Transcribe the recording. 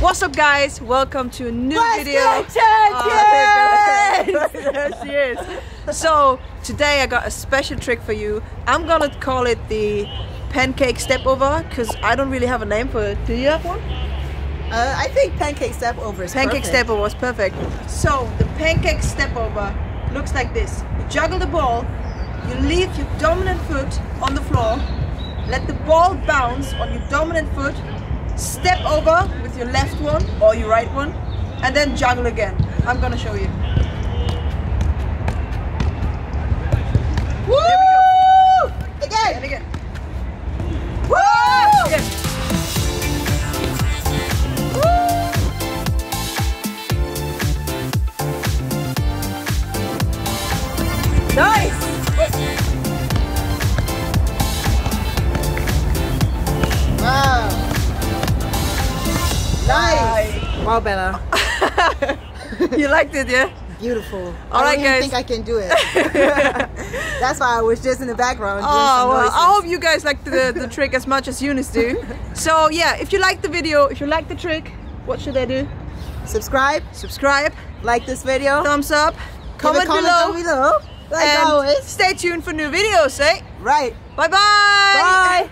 What's up guys? Welcome to a new Let's video. Oh, there she is. So today I got a special trick for you. I'm gonna call it the pancake step over because I don't really have a name for it. Do you have one? Uh, I think pancake step over is Pancake perfect. step over was perfect. So the pancake step over looks like this. You juggle the ball, you leave your dominant foot on the floor, let the ball bounce on your dominant foot, step over your left one or your right one, and then juggle again. I'm gonna show you. Woo! There we go. And Again! again. Woo! Again. Nice! Nice! Wow, Bella. you liked it, yeah? Beautiful. All I right, don't even think I can do it. That's why I was just in the background. Oh, well. I hope you guys like the, the trick as much as Eunice do. So yeah, if you like the video, if you like the trick, what should I do? Subscribe, Subscribe, like this video, thumbs up, comment, comment below, below. Like and always. stay tuned for new videos, eh? Right. Bye-bye! Bye.